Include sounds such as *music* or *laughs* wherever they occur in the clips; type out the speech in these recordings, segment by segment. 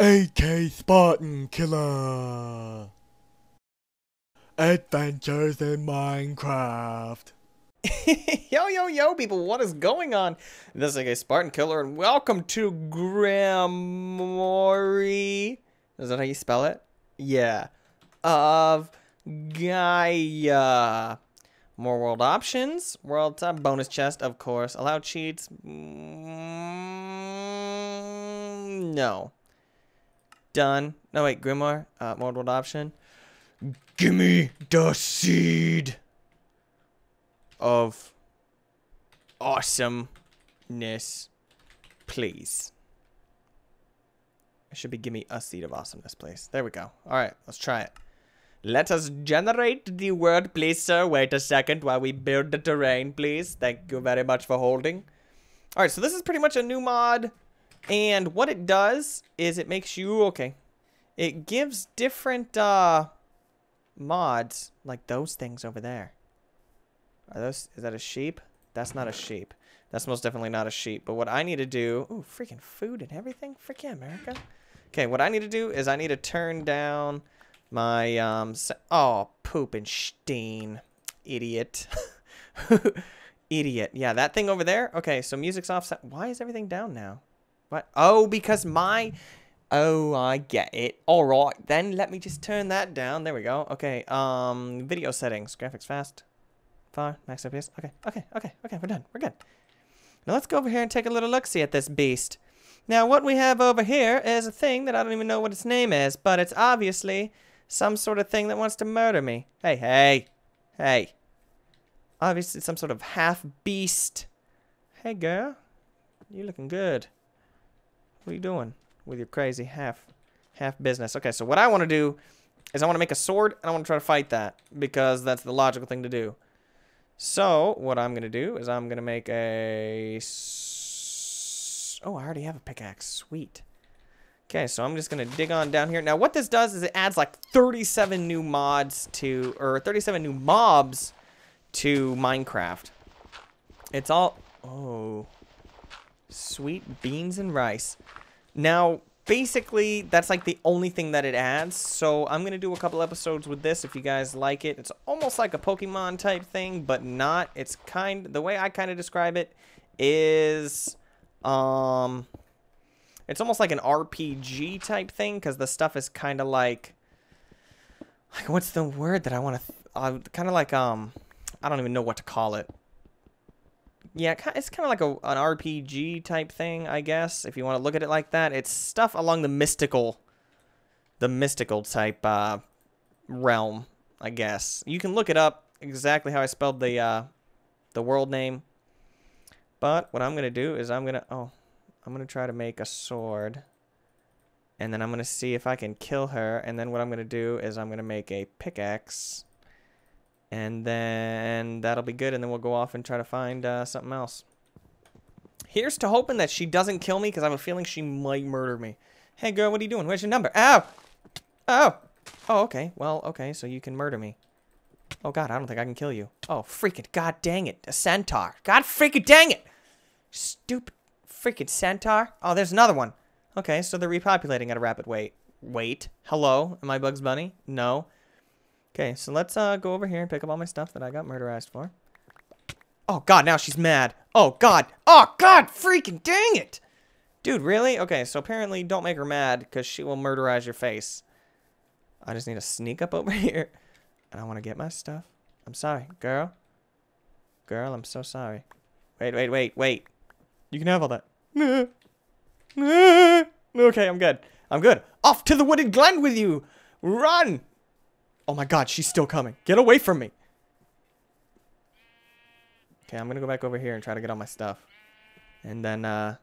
AK Spartan Killer. Adventures in Minecraft. *laughs* yo, yo, yo, people, what is going on? This is AK Spartan Killer, and welcome to Gramory. Is that how you spell it? Yeah. Of Gaia. More world options. World top bonus chest, of course. Allow cheats. Mm, no. Done. No, wait, Grimoire. Uh, more world option. Gimme the seed of awesomeness, please. It should be gimme a seed of awesomeness, please. There we go. All right, let's try it. Let us generate the word, please, sir. Wait a second while we build the terrain, please. Thank you very much for holding. All right, so this is pretty much a new mod. And what it does is it makes you, okay, it gives different uh, mods, like those things over there. Are those, is that a sheep? That's not a sheep. That's most definitely not a sheep. But what I need to do, ooh, freaking food and everything. Freaking America. Okay, what I need to do is I need to turn down my, um, oh, poop and steen. Idiot. *laughs* Idiot. Yeah, that thing over there. Okay, so music's offset. Why is everything down now? What? Oh, because my... Oh, I get it. All right, then let me just turn that down. There we go. Okay, um, video settings. Graphics fast. Far. Max FPS. Okay, okay, okay, okay, we're done. We're good. Now let's go over here and take a little look-see at this beast. Now, what we have over here is a thing that I don't even know what its name is, but it's obviously some sort of thing that wants to murder me. Hey, hey, hey. Obviously some sort of half-beast. Hey, girl. You looking good. What are you doing with your crazy half half business? Okay, so what I want to do is I want to make a sword, and I want to try to fight that, because that's the logical thing to do. So, what I'm going to do is I'm going to make a... Oh, I already have a pickaxe. Sweet. Okay, so I'm just going to dig on down here. Now, what this does is it adds like 37 new mods to... Or 37 new mobs to Minecraft. It's all... Oh. Sweet beans and rice. Now, basically, that's like the only thing that it adds. So I'm going to do a couple episodes with this if you guys like it. It's almost like a Pokemon type thing, but not. It's kind... The way I kind of describe it is... Um... It's almost like an RPG type thing, because the stuff is kind of like... Like, what's the word that I want to... Uh, kind of like, um... I don't even know what to call it. Yeah, it's kind of like a, an RPG type thing, I guess, if you want to look at it like that. It's stuff along the mystical, the mystical type uh, realm, I guess. You can look it up exactly how I spelled the uh, the world name. But what I'm going to do is I'm to, oh, I'm going to try to make a sword. And then I'm going to see if I can kill her. And then what I'm going to do is I'm going to make a pickaxe. And then that'll be good. And then we'll go off and try to find uh, something else. Here's to hoping that she doesn't kill me because I have a feeling she might murder me. Hey, girl, what are you doing? Where's your number? Ow! Oh! Oh, okay. Well, okay, so you can murder me. Oh, God, I don't think I can kill you. Oh, freaking god dang it. A centaur. God freaking dang it! Stupid freaking centaur. Oh, there's another one. Okay, so they're repopulating at a rapid rate. Wait. Hello? Am I Bugs Bunny? No. Okay, so let's uh, go over here and pick up all my stuff that I got murderized for. Oh, God, now she's mad. Oh, God. Oh, God, freaking dang it. Dude, really? Okay, so apparently don't make her mad because she will murderize your face. I just need to sneak up over *laughs* here. And I want to get my stuff. I'm sorry, girl. Girl, I'm so sorry. Wait, wait, wait, wait. You can have all that. *laughs* Okay, I'm good. I'm good. Off to the wooded glen with you. Run. Oh my god, she's still coming. Get away from me. Okay, I'm gonna go back over here and try to get all my stuff. And then, uh,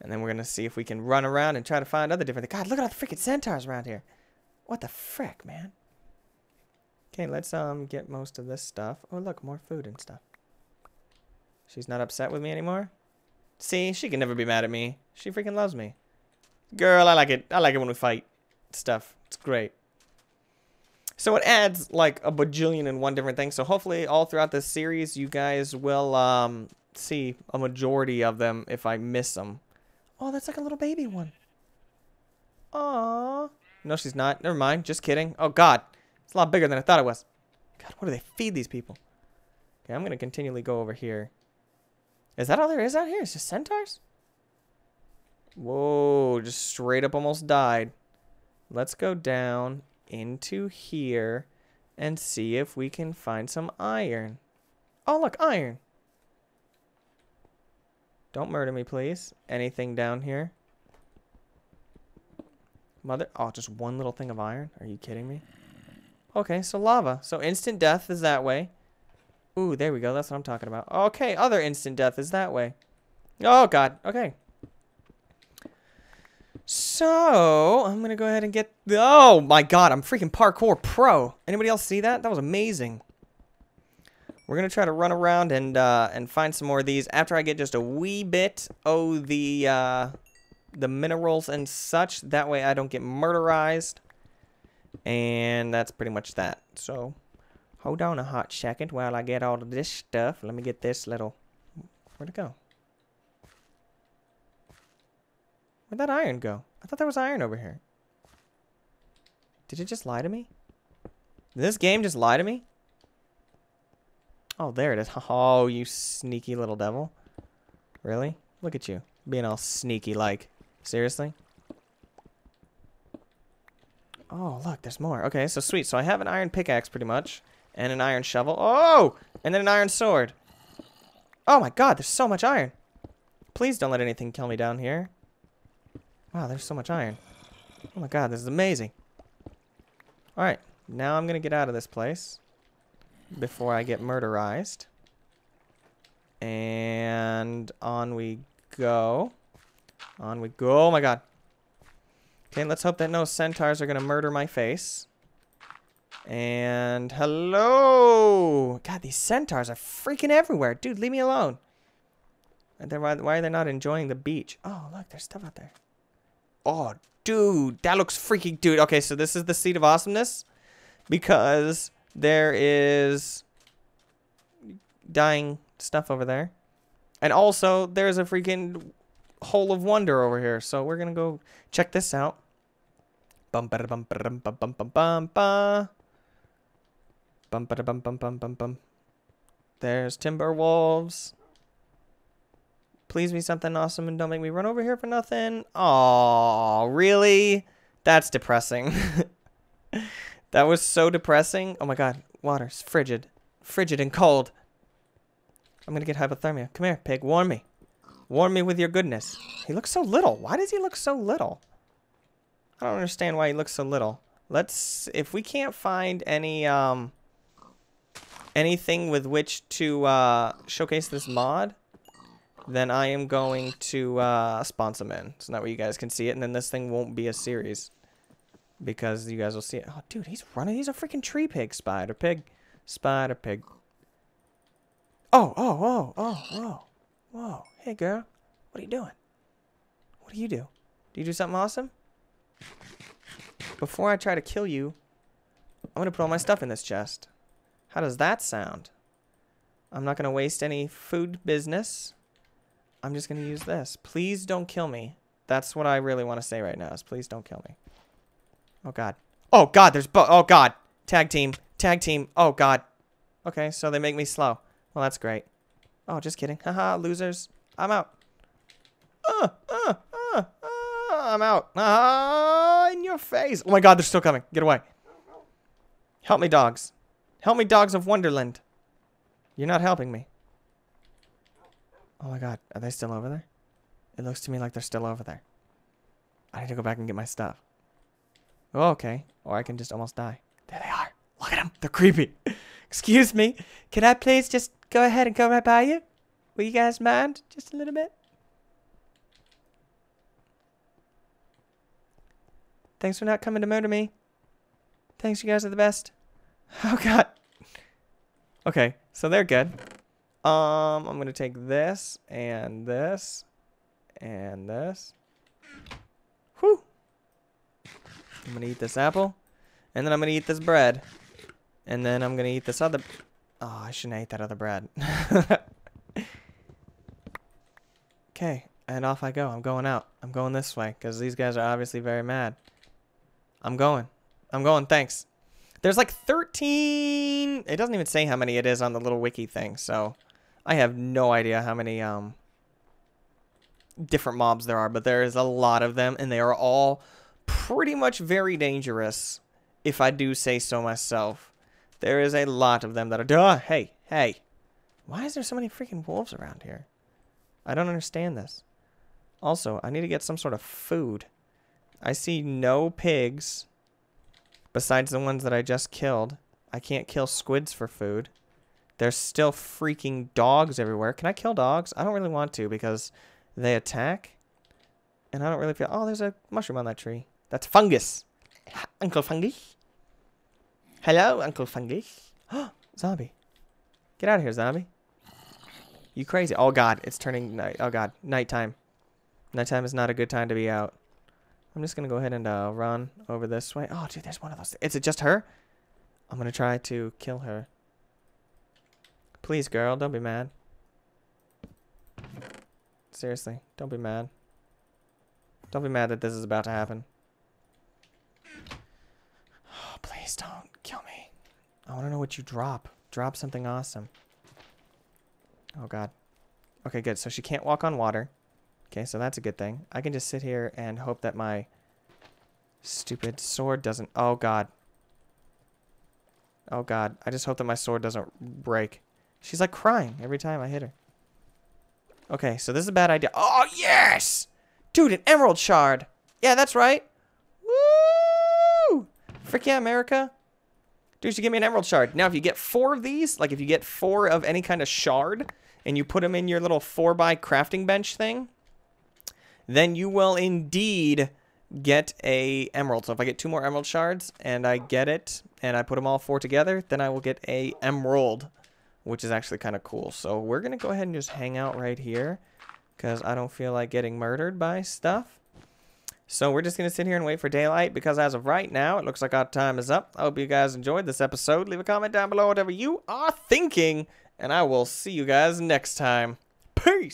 and then we're gonna see if we can run around and try to find other different. God, look at all the freaking centaurs around here. What the frick, man? Okay, let's, um, get most of this stuff. Oh, look, more food and stuff. She's not upset with me anymore? See, she can never be mad at me. She freaking loves me. Girl, I like it. I like it when we fight stuff. It's great. So it adds like a bajillion and one different things. So hopefully all throughout this series, you guys will um, see a majority of them if I miss them. Oh, that's like a little baby one. Aw. No, she's not. Never mind. Just kidding. Oh, God. It's a lot bigger than I thought it was. God, what do they feed these people? Okay, I'm going to continually go over here. Is that all there is out here? It's just centaurs? Whoa, just straight up almost died. Let's go down into here and see if we can find some iron. Oh, look, iron. Don't murder me, please. Anything down here? Mother. Oh, just one little thing of iron? Are you kidding me? Okay, so lava. So instant death is that way. Ooh, there we go. That's what I'm talking about. Okay, other instant death is that way. Oh, God. Okay. So, I'm to go ahead and get... Oh, my God. I'm freaking parkour pro. Anybody else see that? That was amazing. We're to try to run around and uh, and find some more of these after I get just a wee bit oh the uh, the minerals and such. That way I don't get murderized. And that's pretty much that. So, hold on a hot second while I get all of this stuff. Let me get this little... Where'd it go? Where'd that iron go? I thought there was iron over here. Did it just lie to me? Did this game just lie to me? Oh, there it is. *laughs* Oh, you sneaky little devil. Really? Look at you. Being all sneaky like. Seriously? Oh, look, there's more. Okay, so sweet. So I have an iron pickaxe pretty much. And an iron shovel. Oh! And then an iron sword. Oh my god, there's so much iron. Please don't let anything kill me down here. Wow, there's so much iron. Oh my god, this is amazing. Alright, now I'm going to get out of this place before I get murderized. And on we go. On we go. Oh my god. Okay, let's hope that no centaurs are going to murder my face. And hello. God, these centaurs are freaking everywhere. Dude, leave me alone. Why are they not enjoying the beach? Oh, look, there's stuff out there. Oh, dude, that looks freaking... Dude, okay, so this is the Seat of Awesomeness. Because there is dying stuff over there. And also, there's a freaking hole of wonder over here. So we're going to go check this out. Bum ba bum ba bum bum bum bum ba. Bum ba bum bum bum bum bum. There's timber wolves. Please be something awesome and don't make me run over here for nothing. Oh, really? That's depressing. *laughs* That was so depressing. Oh my god, water's frigid. Frigid and cold. I'm gonna get hypothermia. Come here, pig. Warm me. Warm me with your goodness. He looks so little. Why does he look so little? I don't understand why he looks so little. Let's, if we can't find any, um, anything with which to, uh, showcase this mod, then I am going to, uh, spawn some in. So that way you guys can see it, and then this thing won't be a series because you guys will see it. Oh, dude, he's running. He's a freaking tree pig. Spider pig. Spider pig. Oh, oh, oh, oh, whoa. Whoa. Hey, girl. What are you doing? What do you do? Do you do something awesome? Before I try to kill you, I'm going to put all my stuff in this chest. How does that sound? I'm not going to waste any food business. I'm just going to use this. Please don't kill me. That's what I really want to say right now is please don't kill me. Oh, God. Oh, God, there's bo- Oh, God. Tag team. Tag team. Oh, God. Okay, so they make me slow. Well, that's great. Oh, just kidding. *laughs* Haha, losers. I'm out. Uh, uh, uh, uh, I'm out. Ah, in your face. Oh, my God, they're still coming. Get away. Help me, dogs. Help me, dogs of Wonderland. You're not helping me. Oh, my God. Are they still over there? It looks to me like they're still over there. I need to go back and get my stuff. Oh, okay. Or I can just almost die. There they are. Look at them. They're creepy. *laughs* Excuse me. Can I please just go ahead and go right by you? Will you guys mind? Just a little bit? Thanks for not coming to murder me. Thanks, you guys are the best. *laughs* Oh, God. Okay, so they're good. Um, I'm going to take this and this and this. Whew. I'm gonna eat this apple. And then I'm gonna eat this bread. And then I'm gonna eat this other... Oh, I shouldn't ate that other bread. *laughs* okay, and off I go. I'm going out. I'm going this way because these guys are obviously very mad. I'm going. I'm going. Thanks. There's like 13. It doesn't even say how many it is on the little wiki thing. So I have no idea how many um different mobs there are, but there is a lot of them, and they are all pretty much very dangerous, if I do say so myself. There is a lot of them that are. Duh, hey, hey. Why is there so many freaking wolves around here? I don't understand this. Also, I need to get some sort of food. I see no pigs besides the ones that I just killed. I can't kill squids for food. There's still freaking dogs everywhere. Can I kill dogs? I don't really want to because they attack. And I don't really feel... Oh, there's a mushroom on that tree. That's fungus. Uncle Fungus. Hello, Uncle Fungus. *gasps* zombie. Get out of here, zombie. You crazy. Oh, God. It's turning night. Oh, God. Nighttime. Nighttime is not a good time to be out. I'm just going to go ahead and uh, run over this way. Oh, dude, there's one of those. Is it just her? I'm going to try to kill her. Please, girl, don't be mad. Seriously, don't be mad. Don't be mad that this is about to happen. Oh, please don't kill me. I want to know what you drop. Drop something awesome. Oh, God. Okay, good. So she can't walk on water. Okay, so that's a good thing. I can just sit here and hope that my stupid sword doesn't... Oh, God. Oh, God. I just hope that my sword doesn't break. She's like crying every time I hit her. Okay, so this is a bad idea. Oh, yes! Dude, an emerald shard. Yeah, that's right. Woo! Frick yeah, America. Dude, you give me an emerald shard. Now, if you get four of these, like if you get four of any kind of shard, and you put them in your little 4 by crafting bench thing, then you will indeed get a emerald. So if I get two more emerald shards, and I get it, and I put them all four together, then I will get a emerald which is actually kind of cool. So we're going to go ahead and just hang out right here because I don't feel like getting murdered by stuff. So we're just going to sit here and wait for daylight because as of right now, it looks like our time is up. I hope you guys enjoyed this episode. Leave a comment down below whatever you are thinking, and I will see you guys next time. Peace!